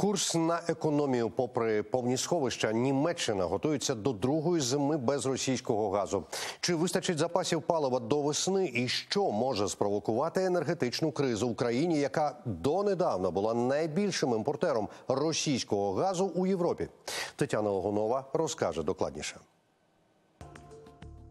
Курс на економію, попри повні сховища, Німеччина готується до другої зими без російського газу. Чи вистачить запасів палива до весни? І що може спровокувати енергетичну кризу в країні, яка донедавна була найбільшим імпортером російського газу у Європі? Тетяна Огонова розкаже докладніше.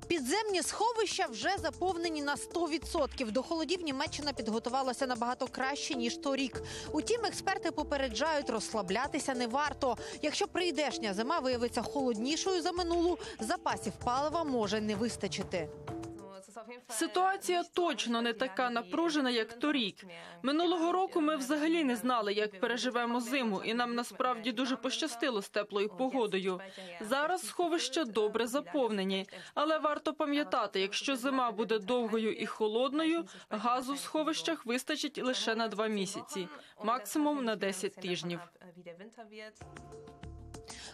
Підземні сховища вже заповнені на 100%. До холодів Німеччина підготувалася набагато краще ніж торік. Утім, експерти попереджають, розслаблятися не варто. Якщо прийдешня зима виявиться холоднішою за минулу, запасів палива може не вистачити. Ситуація точно не така напружена, як торік. Минулого року ми взагалі не знали, як переживемо зиму, і нам насправді дуже пощастило з теплою погодою. Зараз сховища добре заповнені, але варто пам'ятати, якщо зима буде довгою і холодною, газу в сховищах вистачить лише на два місяці, максимум на 10 тижнів.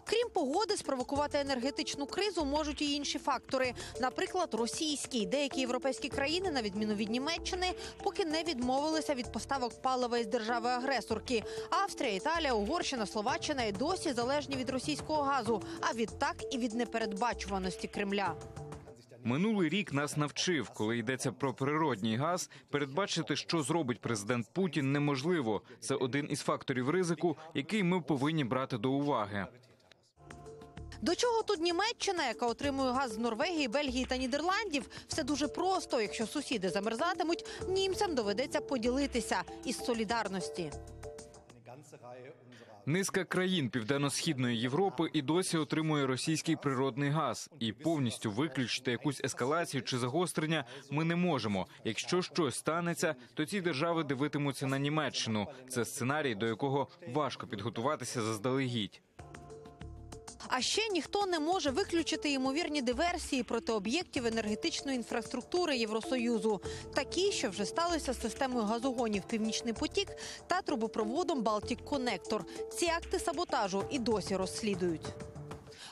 Крім погоди, спровокувати енергетичну кризу можуть і інші фактори. Наприклад, російські деякі європейські країни, на відміну від Німеччини, поки не відмовилися від поставок палива із держави-агресорки. Австрія, Італія, Угорщина, Словаччина і досі залежні від російського газу, а відтак і від непередбачуваності Кремля. Минулий рік нас навчив, коли йдеться про природній газ, передбачити, що зробить президент Путін, неможливо. Це один із факторів ризику, який ми повинні брати до уваги. До чого тут Німеччина, яка отримує газ з Норвегії, Бельгії та Нідерландів? Все дуже просто. Якщо сусіди замерзатимуть, німцям доведеться поділитися із солідарності. Низка країн південно-східної Європи і досі отримує російський природний газ, і повністю виключити якусь ескалацію чи загострення ми не можемо. Якщо щось станеться, то ці держави дивитимуться на Німеччину. Це сценарій, до якого важко підготуватися заздалегідь. А ще ніхто не може виключити ймовірні диверсії проти об'єктів енергетичної інфраструктури Євросоюзу, такі, що вже сталися з системою газогонів Північний потік та трубопроводом Балтік Конектор. Ці акти саботажу і досі розслідують.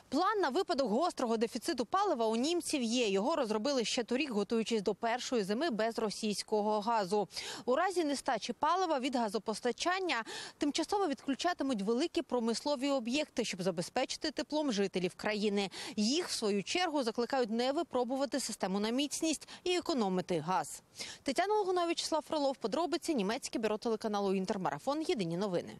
План на випадок гострого дефіциту палива у німців є. Його розробили ще торік, готуючись до першої зими без російського газу. У разі нестачі палива від газопостачання тимчасово відключатимуть великі промислові об'єкти, щоб забезпечити теплом жителів країни. Їх в свою чергу закликають не випробувати систему на міцність і економити газ. Тетяна Логунович, Слав Фролов, подробиці німецьке бюро телеканалу Інтермарафон. Єдині новини.